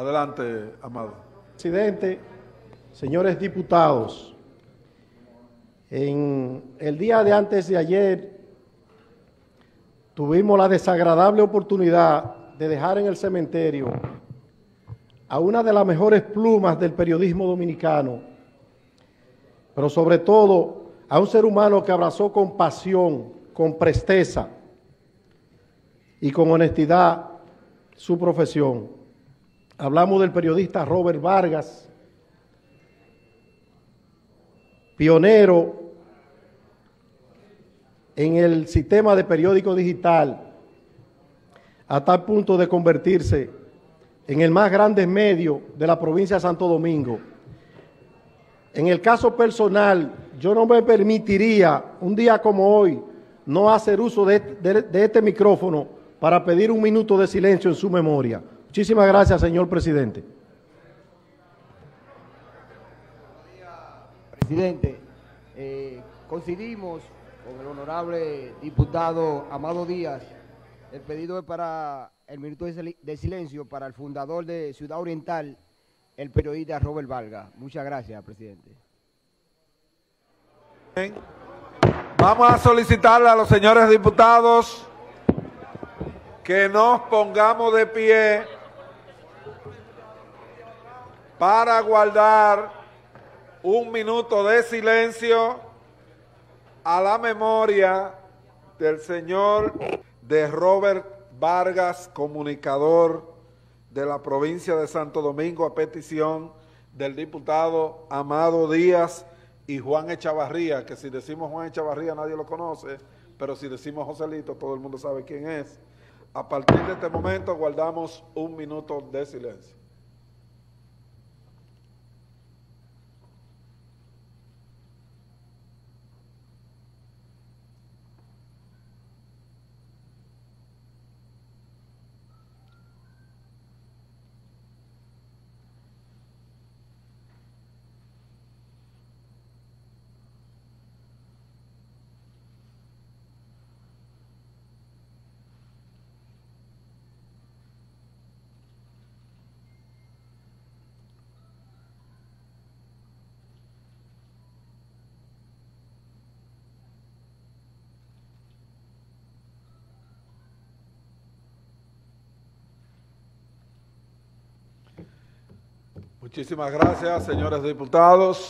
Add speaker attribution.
Speaker 1: Adelante, Amado.
Speaker 2: Presidente, señores diputados, en el día de antes de ayer tuvimos la desagradable oportunidad de dejar en el cementerio a una de las mejores plumas del periodismo dominicano, pero sobre todo a un ser humano que abrazó con pasión, con presteza y con honestidad su profesión. Hablamos del periodista Robert Vargas, pionero en el sistema de periódico digital, a tal punto de convertirse en el más grande medio de la provincia de Santo Domingo. En el caso personal, yo no me permitiría, un día como hoy, no hacer uso de, de, de este micrófono para pedir un minuto de silencio en su memoria. Muchísimas gracias, señor presidente.
Speaker 3: Presidente, eh, coincidimos con el honorable diputado Amado Díaz. El pedido es para el minuto de silencio para el fundador de Ciudad Oriental, el periodista Robert Valga. Muchas gracias, presidente.
Speaker 1: Vamos a solicitarle a los señores diputados que nos pongamos de pie para guardar un minuto de silencio a la memoria del señor de Robert Vargas, comunicador de la provincia de Santo Domingo, a petición del diputado Amado Díaz y Juan Echavarría, que si decimos Juan Echavarría nadie lo conoce, pero si decimos Joselito todo el mundo sabe quién es. A partir de este momento guardamos un minuto de silencio. Muchísimas gracias, señores diputados.